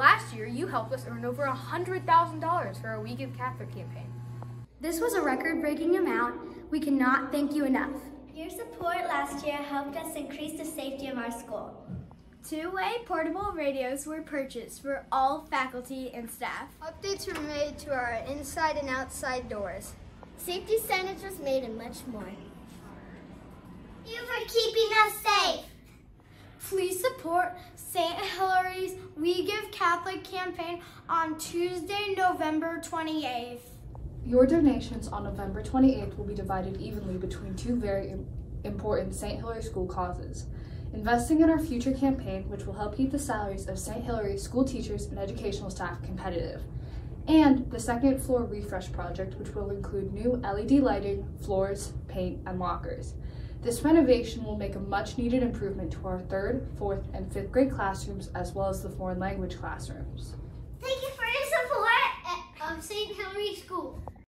Last year, you helped us earn over $100,000 for our We Give Catholic campaign. This was a record-breaking amount. We cannot thank you enough. Your support last year helped us increase the safety of our school. Two-way portable radios were purchased for all faculty and staff. Updates were made to our inside and outside doors. Safety signage was made and much more. You for keeping us safe. Please support St. Hilary's We Give Catholic campaign on Tuesday, November 28th. Your donations on November 28th will be divided evenly between two very important St. Hilary School causes. Investing in our future campaign, which will help keep the salaries of St. Hilary school teachers and educational staff competitive. And the second floor refresh project, which will include new LED lighting, floors, paint, and lockers. This renovation will make a much needed improvement to our third, fourth, and fifth grade classrooms as well as the foreign language classrooms.